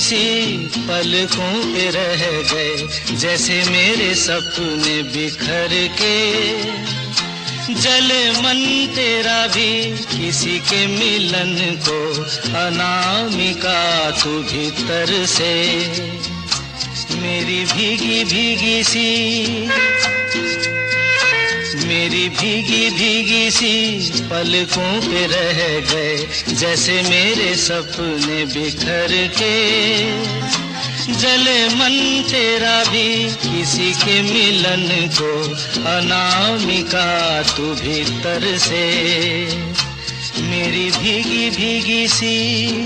सी पलकों पे रह गए, जैसे मेरे सपने बिखर के। जले मन तेरा भी किसी के मिलन को अनामिका तू भीतर से। मेरी भीगी भीगी सी मेरी भीगी भीगी सी पलकों पे रह गए, जैसे मेरे सपने बिखर के। जले मन तेरा भी किसी के मिलन को, अनामिका तू भीतर से। मेरी भीगी भीगी सी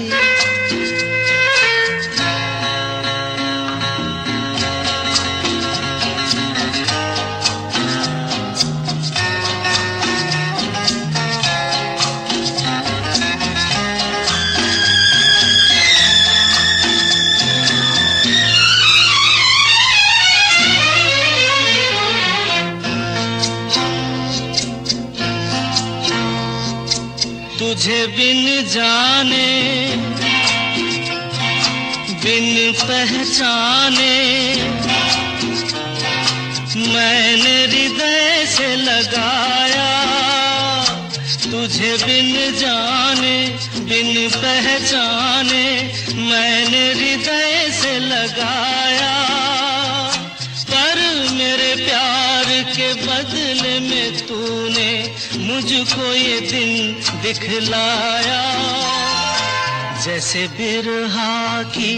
तुझे बिन जाने, बिन पहचाने, मैंने हृदय से लगाया। तुझे बिन जाने, बिन पहचाने, मैंने हृदय से लगाया। पर मेरे प्यार के बदले में तूने मुझको ये दिन दिखलाया। जैसे बिरहा की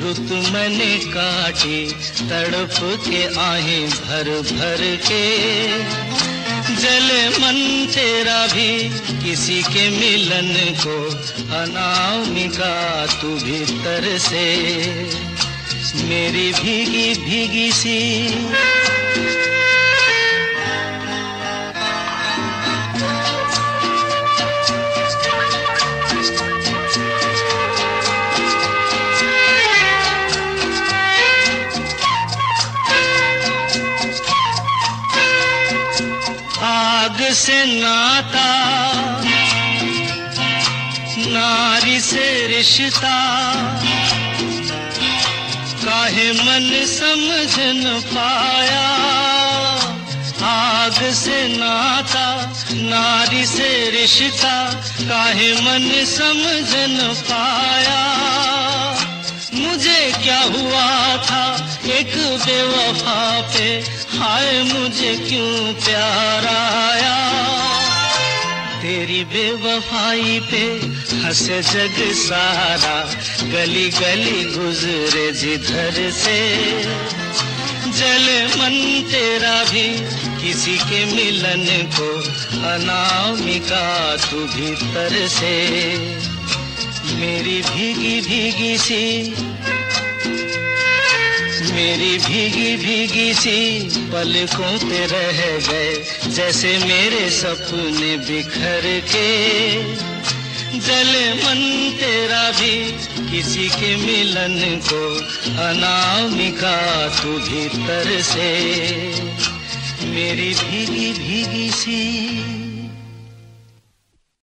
रुत मैंने काटी, तड़प के आहे भर भर के। जले मन तेरा भी किसी के मिलन को अनामिका तू भीतर से। मेरी भीगी भीगी सी से नाता, नारी से रिश्ता। काहे मन समझ न पाया, आग से नाता, नारी से रिश्ता। काहे मन समझ न पाया, मुझे क्या हुआ था? एक बेवफा पे हाय मुझे क्यों प्यार आया? तेरी बेवफाई पे हंसे जग सारा, गली गली गुजरे जिधर से। जले मन तेरा भी किसी के मिलन को अनामिका तू भीतर से। मेरी भीगी भीगी सी मेरी भीगी भीगी सी पलकों पे रह गए, जैसे मेरे सपने बिखर के। जले मन तेरा भी किसी के मिलन को अनामिका तू भीतर से। मेरी भीगी भीगी सी